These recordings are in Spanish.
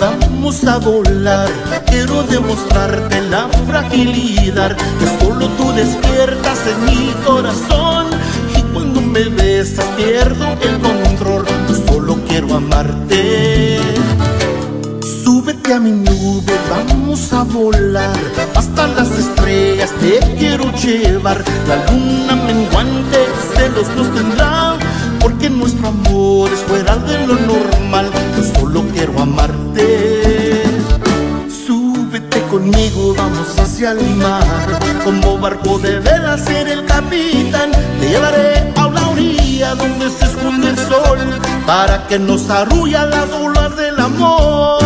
vamos a volar. Quiero demostrarte la fragilidad que solo tú despiertas en mi corazón. Y cuando me besas pierdo el control, solo quiero amarte. Súbete a mi nube, vamos a volar hasta las estrellas. Te quiero llevar, la luna menguante celos nos tendrá porque nuestro amor es fuera de lo normal. Yo quiero amarte. Súbete conmigo, vamos hacia el mar. Como barco de vela ser el capitán. Te llevaré a una orilla donde se esconde el sol. Para que nos arrulla las olas del amor.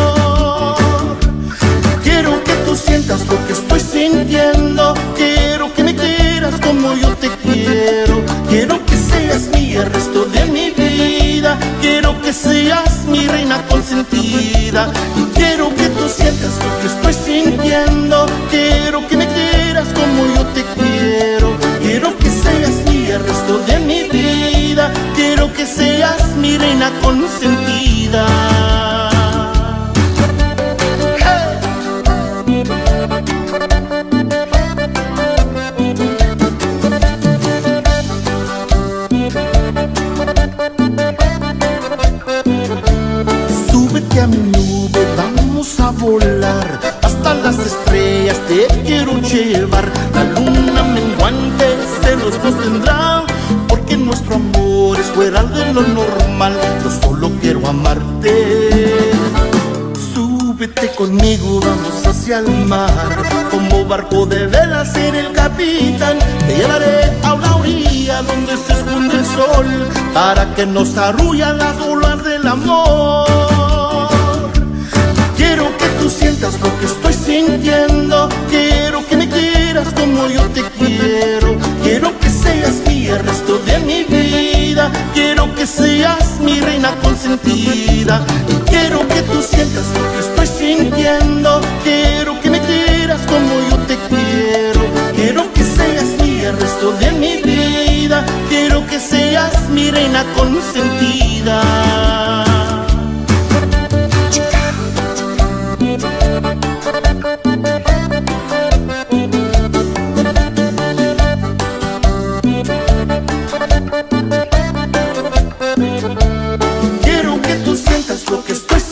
Quiero que tú sientas lo que estoy sintiendo. Quiero que me quieras como yo quiero que tú sientas lo que estoy sintiendo. Quiero que me quieras como yo te quiero. Quiero que seas mi el resto de mi vida. Quiero que seas mi reina consentida. Hasta las estrellas. Te quiero llevar, la luna menguante celos nos tendrá, porque nuestro amor es fuera de lo normal. Yo solo quiero amarte. Súbete conmigo, vamos hacia el mar. Como barco de vela ser el capitán. Te llevaré a una orilla donde se esconde el sol. Para que nos arrullan las olas del amor. Quiero. Que seas mi el resto de mi vida. Quiero que seas mi reina consentida. Quiero que tú sientas lo que estoy sintiendo. Quiero que me quieras como yo te quiero. Quiero que seas mi el resto de mi vida. Quiero que seas mi reina consentida.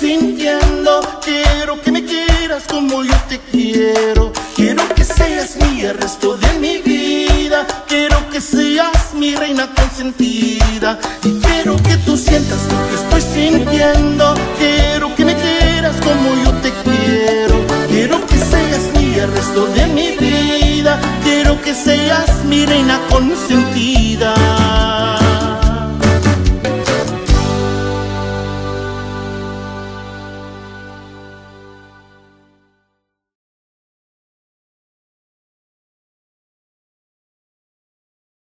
Sintiendo. Quiero que me quieras como yo te quiero. Quiero que seas mi el resto de mi vida. Quiero que seas mi reina consentida. Y quiero que tú sientas lo que estoy sintiendo. Quiero que me quieras como yo te quiero. Quiero que seas mi el resto de mi vida. Quiero que seas mi reina consentida.